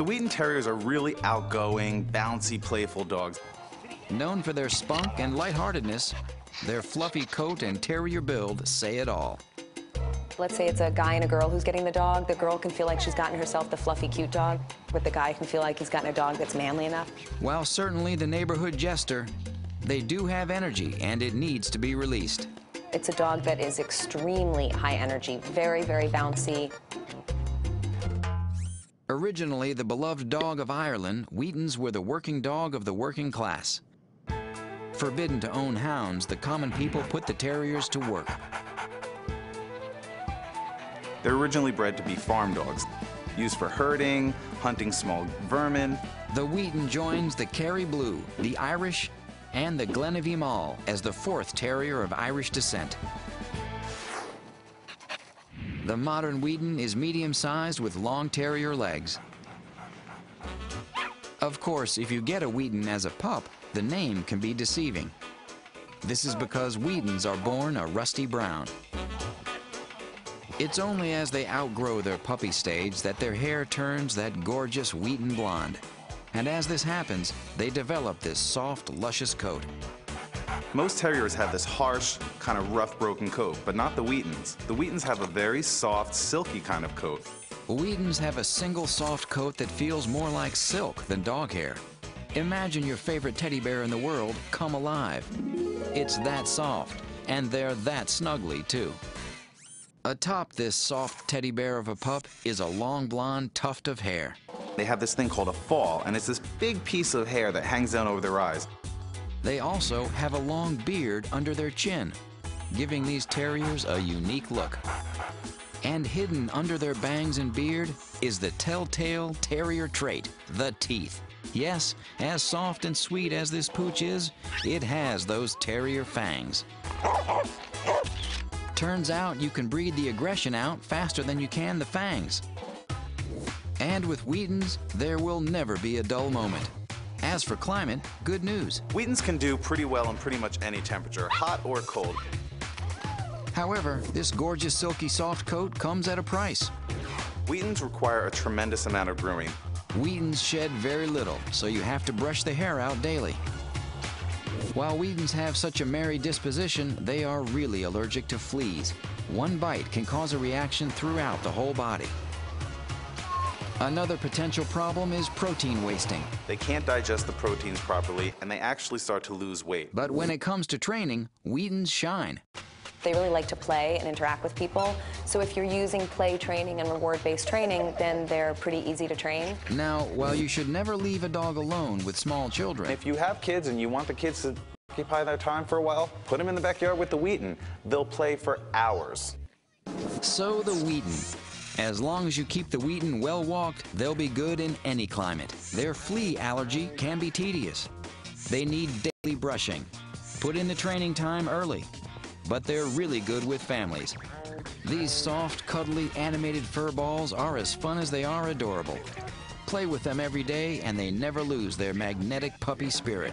The Wheaten Terriers are really outgoing, bouncy, playful dogs. Known for their spunk and lightheartedness, their fluffy coat and terrier build say it all. Let's say it's a guy and a girl who's getting the dog. The girl can feel like she's gotten herself the fluffy, cute dog, but the guy can feel like he's gotten a dog that's manly enough. While certainly the neighborhood jester, they do have energy and it needs to be released. It's a dog that is extremely high energy, very, very bouncy. Originally the beloved dog of Ireland, Wheatens were the working dog of the working class. Forbidden to own hounds, the common people put the terriers to work. They're originally bred to be farm dogs, used for herding, hunting small vermin. The Wheaten joins the Kerry Blue, the Irish, and the Glen of Imaal as the fourth terrier of Irish descent. The modern Wheaten is medium-sized with long terrier legs. Of course, if you get a Wheaten as a pup, the name can be deceiving. This is because Wheatens are born a rusty brown. It's only as they outgrow their puppy stage that their hair turns that gorgeous Wheaten blonde. And as this happens, they develop this soft, luscious coat. Most terriers have this harsh, kind of rough, broken coat, but not the Wheatens. The Wheatens have a very soft, silky kind of coat. Wheatens have a single soft coat that feels more like silk than dog hair. Imagine your favorite teddy bear in the world come alive. It's that soft, and they're that snuggly, too. Atop this soft teddy bear of a pup is a long blonde tuft of hair. They have this thing called a fall, and it's this big piece of hair that hangs down over their eyes. They also have a long beard under their chin, giving these terriers a unique look. And hidden under their bangs and beard is the telltale terrier trait, the teeth. Yes, as soft and sweet as this pooch is, it has those terrier fangs. Turns out you can breed the aggression out faster than you can the fangs. And with Wheatens, there will never be a dull moment. As for climate, good news. Wheatens can do pretty well in pretty much any temperature, hot or cold. However, this gorgeous silky soft coat comes at a price. Wheatens require a tremendous amount of grooming. Wheatens shed very little, so you have to brush the hair out daily. While Wheatens have such a merry disposition, they are really allergic to fleas. One bite can cause a reaction throughout the whole body. Another potential problem is protein wasting. They can't digest the proteins properly, and they actually start to lose weight. But when it comes to training, Wheatens shine. They really like to play and interact with people. So if you're using play training and reward-based training, then they're pretty easy to train. Now, while you should never leave a dog alone with small children, If you have kids and you want the kids to occupy their time for a while, put them in the backyard with the Wheaten. They'll play for hours. so the Wheaten. As long as you keep the Wheaten well walked, they'll be good in any climate. Their flea allergy can be tedious. They need daily brushing. Put in the training time early. But they're really good with families. These soft, cuddly, animated fur balls are as fun as they are adorable. Play with them every day and they never lose their magnetic puppy spirit.